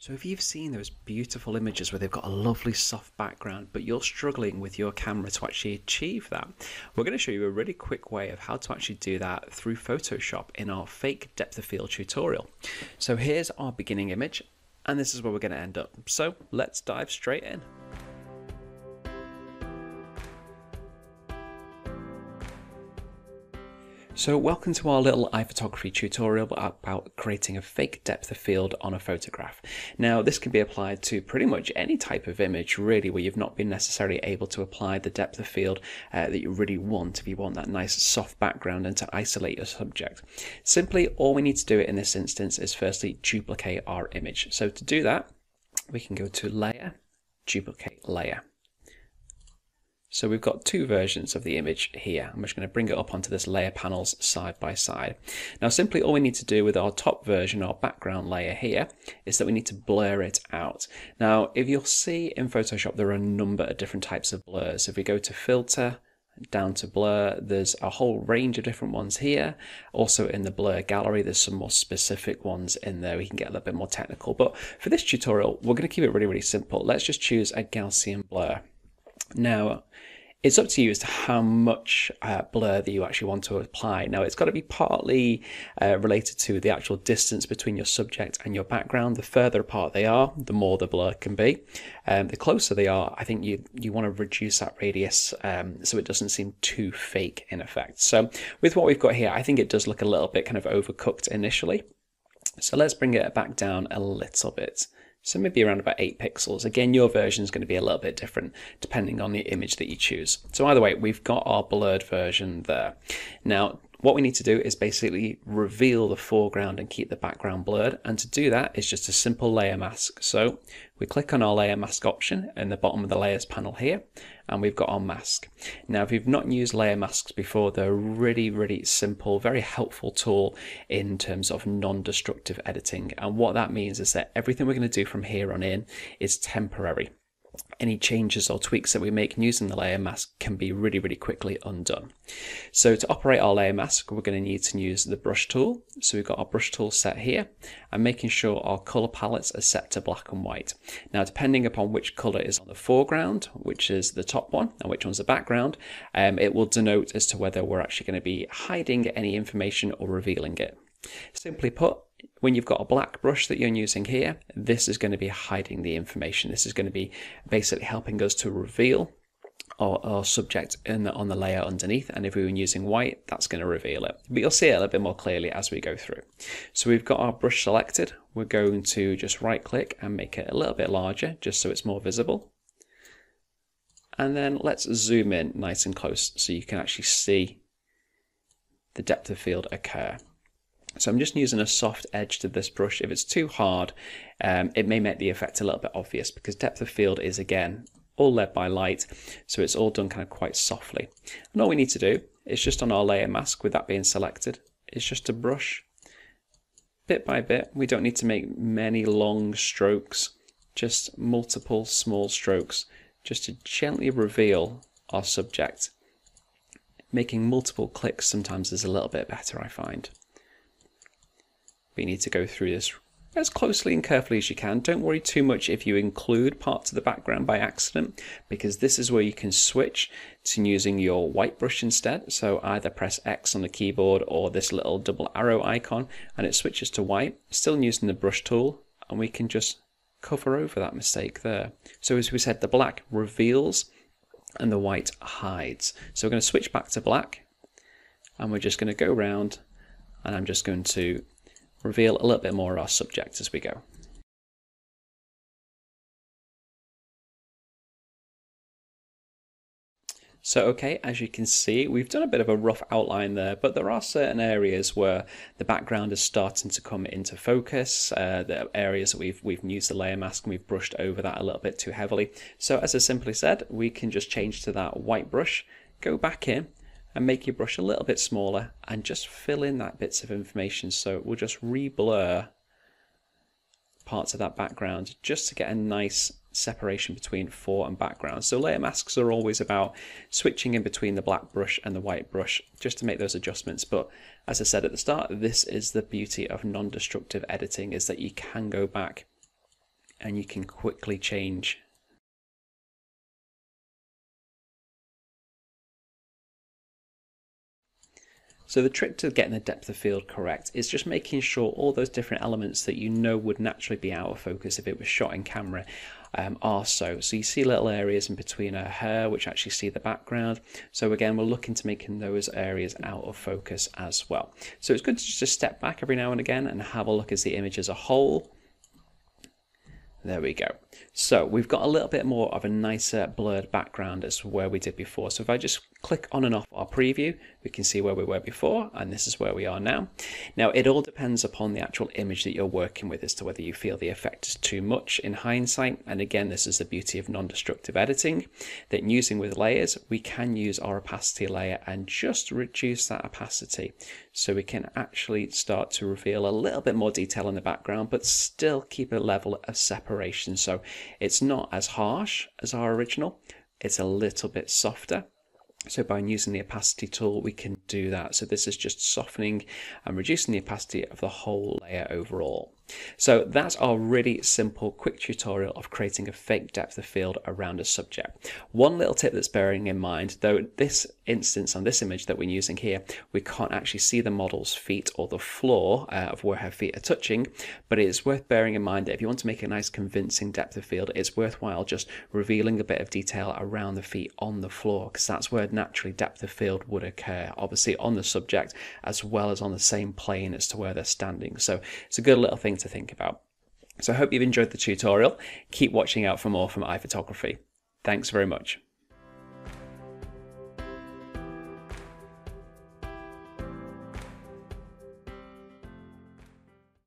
So if you've seen those beautiful images where they've got a lovely soft background, but you're struggling with your camera to actually achieve that, we're going to show you a really quick way of how to actually do that through Photoshop in our fake depth of field tutorial. So here's our beginning image, and this is where we're going to end up. So let's dive straight in. So welcome to our little iPhotography tutorial about creating a fake depth of field on a photograph. Now this can be applied to pretty much any type of image really where you've not been necessarily able to apply the depth of field uh, that you really want if you want that nice soft background and to isolate your subject. Simply all we need to do in this instance is firstly duplicate our image. So to do that we can go to layer, duplicate layer. So we've got two versions of the image here. I'm just going to bring it up onto this layer panels side by side. Now simply all we need to do with our top version, our background layer here, is that we need to blur it out. Now if you'll see in Photoshop there are a number of different types of blurs. If we go to filter, down to blur. There's a whole range of different ones here. Also in the blur gallery, there's some more specific ones in there. We can get a little bit more technical. But for this tutorial, we're going to keep it really, really simple. Let's just choose a Gaussian blur. Now, it's up to you as to how much uh, blur that you actually want to apply. Now, it's got to be partly uh, related to the actual distance between your subject and your background. The further apart they are, the more the blur can be. Um, the closer they are, I think you, you want to reduce that radius um, so it doesn't seem too fake in effect. So with what we've got here, I think it does look a little bit kind of overcooked initially. So let's bring it back down a little bit. So maybe around about 8 pixels. Again, your version is going to be a little bit different depending on the image that you choose. So either way, we've got our blurred version there. Now, what we need to do is basically reveal the foreground and keep the background blurred. And to do that is just a simple layer mask. So we click on our layer mask option in the bottom of the layers panel here, and we've got our mask. Now, if you've not used layer masks before, they're a really, really simple, very helpful tool in terms of non-destructive editing. And what that means is that everything we're going to do from here on in is temporary any changes or tweaks that we make using the layer mask can be really, really quickly undone. So to operate our layer mask, we're going to need to use the brush tool. So we've got our brush tool set here and making sure our color palettes are set to black and white. Now, depending upon which color is on the foreground, which is the top one, and which one's the background, um, it will denote as to whether we're actually going to be hiding any information or revealing it. Simply put, when you've got a black brush that you're using here, this is going to be hiding the information. This is going to be basically helping us to reveal our, our subject the, on the layer underneath. And if we were using white, that's going to reveal it. But you'll see it a little bit more clearly as we go through. So we've got our brush selected. We're going to just right click and make it a little bit larger, just so it's more visible. And then let's zoom in nice and close so you can actually see the depth of field occur. So I'm just using a soft edge to this brush. If it's too hard, um, it may make the effect a little bit obvious because depth of field is again all led by light, so it's all done kind of quite softly. And all we need to do is just on our layer mask, with that being selected, is just to brush bit by bit. We don't need to make many long strokes, just multiple small strokes, just to gently reveal our subject. Making multiple clicks sometimes is a little bit better, I find you need to go through this as closely and carefully as you can. Don't worry too much if you include parts of the background by accident, because this is where you can switch to using your white brush instead. So either press X on the keyboard or this little double arrow icon, and it switches to white. Still using the brush tool, and we can just cover over that mistake there. So as we said, the black reveals and the white hides. So we're going to switch back to black, and we're just going to go around, and I'm just going to reveal a little bit more of our subject as we go. So, okay, as you can see, we've done a bit of a rough outline there, but there are certain areas where the background is starting to come into focus. Uh, the areas that we've we've used the layer mask and we've brushed over that a little bit too heavily. So, as I simply said, we can just change to that white brush, go back in, and make your brush a little bit smaller and just fill in that bits of information. So we'll just re-blur parts of that background just to get a nice separation between fore and background. So layer masks are always about switching in between the black brush and the white brush just to make those adjustments. But as I said at the start, this is the beauty of non-destructive editing is that you can go back and you can quickly change So the trick to getting the depth of field correct is just making sure all those different elements that you know would naturally be out of focus if it was shot in camera um, are so. So you see little areas in between her hair which actually see the background. So again, we're looking to making those areas out of focus as well. So it's good to just step back every now and again and have a look at the image as a whole. There we go. So we've got a little bit more of a nicer blurred background as where we did before. So if I just click on and off our preview, we can see where we were before, and this is where we are now. Now, it all depends upon the actual image that you're working with as to whether you feel the effect is too much in hindsight. And again, this is the beauty of non-destructive editing, that using with layers, we can use our opacity layer and just reduce that opacity. So we can actually start to reveal a little bit more detail in the background, but still keep a level of separation. So it's not as harsh as our original, it's a little bit softer so by using the opacity tool, we can do that. So this is just softening and reducing the opacity of the whole layer overall. So that's our really simple quick tutorial of creating a fake depth of field around a subject. One little tip that's bearing in mind, though this instance on this image that we're using here, we can't actually see the model's feet or the floor uh, of where her feet are touching, but it is worth bearing in mind that if you want to make a nice convincing depth of field, it's worthwhile just revealing a bit of detail around the feet on the floor, because that's where naturally depth of field would occur, obviously on the subject as well as on the same plane as to where they're standing. So it's a good little thing to think about. So I hope you've enjoyed the tutorial. Keep watching out for more from iPhotography. Thanks very much.